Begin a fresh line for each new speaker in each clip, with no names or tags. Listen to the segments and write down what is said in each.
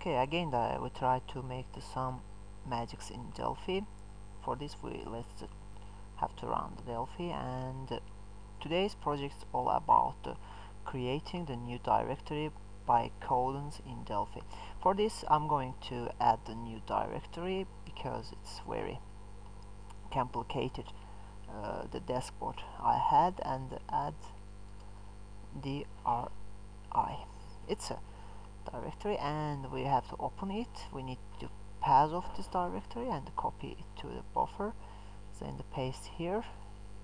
okay again uh, we try to make the some magics in Delphi. For this we let's have to run Delphi. And today's project is all about creating the new directory by codons in Delphi. For this I'm going to add the new directory because it's very complicated uh, the deskboard I had and add DRI it's a directory and we have to open it. We need to pass off this directory and copy it to the buffer. Then the paste here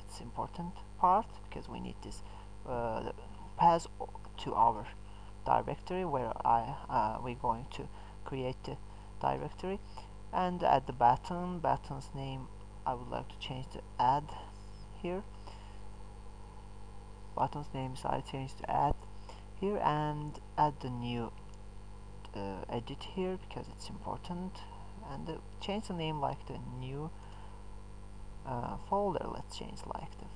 it's important part because we need this uh, pass to our directory where I uh, we're going to create the directory. And at the button button's name I would like to change to add here. Button's name so I change to add here and add the new uh, edit here because it's important. And uh, change the name like the new uh, folder. Let's change like the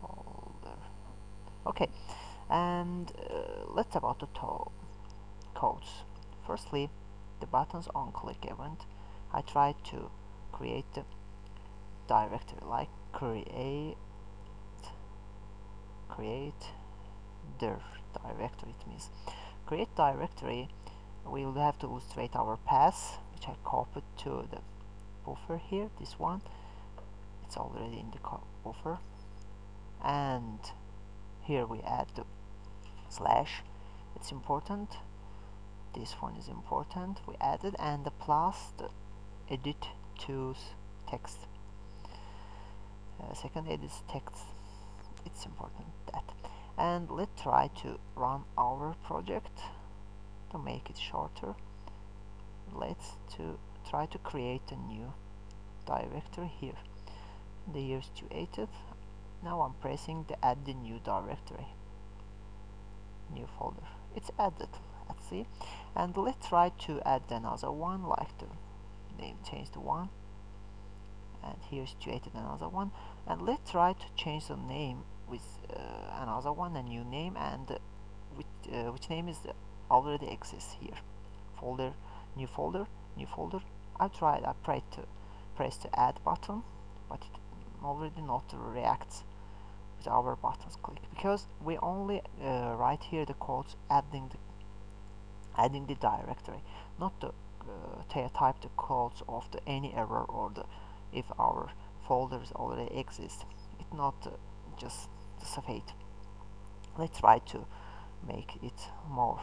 folder. Okay. And uh, let's about the codes. Firstly the buttons on click event. I try to create the directory like create create dir directory it means. Create directory we'll have to illustrate our path which I copied to the buffer here this one. It's already in the buffer. And here we add the slash. It's important. This one is important. We added and the plus the edit to text. Uh, second edit text. It's important that. And let's try to run our project to make it shorter let's to try to create a new directory here. The years created. Now I'm pressing the add the new directory new folder. It's added let's see. And let's try to add another one like the name change to one. And here's created another one. And let's try to change the name with uh, another one a new name and uh, which, uh, which name is already exists here. Folder new folder new folder. I tried I tried to press the add button but it already not reacts with our buttons. Click. Because we only uh, write here the codes adding the adding the directory not the uh, type the codes of the any error or the if our folders already exist. It's not uh, just the fate let's try to make it more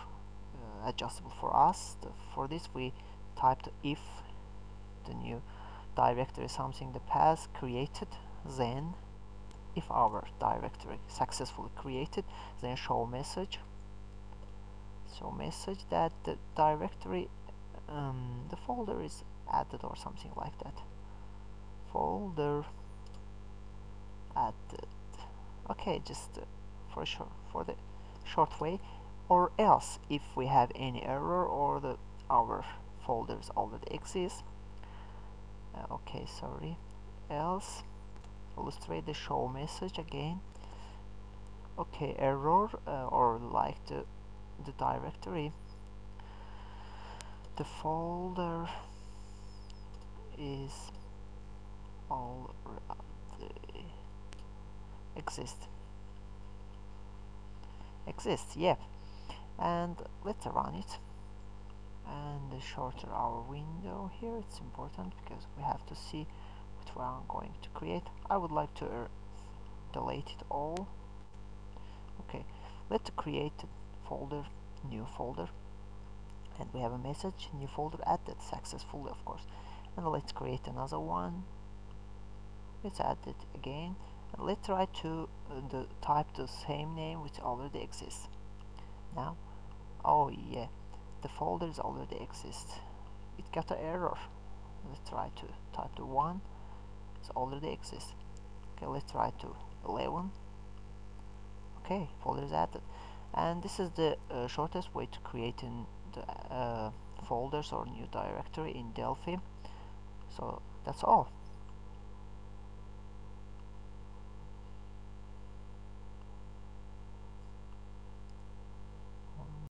adjustable for us. For this we typed if the new directory something the path created then if our directory successfully created then show message. So message that the directory um, the folder is added or something like that. Folder added. Okay just uh, for sure for the short way or else if we have any error or the our folders already exist. Uh, okay sorry. Else illustrate the show message again. Okay error uh, or like the the directory. The folder is already exist. Exists yeah and let's run it. And shorter our window here it's important because we have to see what we are going to create. I would like to delete it all. Okay let's create a folder new folder. And we have a message new folder added successfully of course. And let's create another one. Let's add it again. And let's try to uh, the type the same name which already exists. Now oh yeah. The folders already exist. It got an error. Let's try to type the one. It already exists okay let's try to 11 okay folders added. And this is the uh, shortest way to creating the uh, folders or new directory in Delphi. So that's all